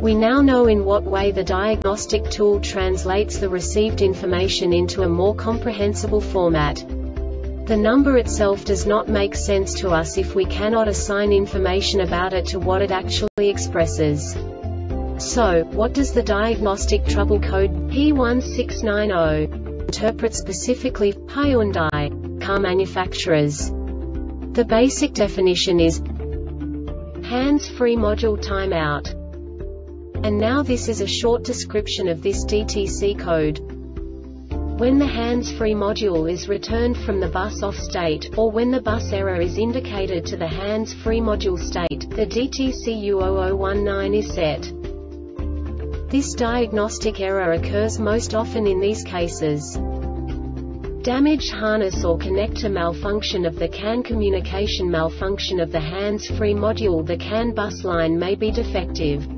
We now know in what way the diagnostic tool translates the received information into a more comprehensible format. The number itself does not make sense to us if we cannot assign information about it to what it actually expresses. So, what does the diagnostic trouble code P1690 interpret specifically Hyundai car manufacturers? The basic definition is hands-free module timeout. And now this is a short description of this DTC code. When the hands-free module is returned from the bus off state, or when the bus error is indicated to the hands-free module state, the DTC U0019 is set. This diagnostic error occurs most often in these cases. Damage harness or connector malfunction of the CAN communication malfunction of the hands-free module The CAN bus line may be defective.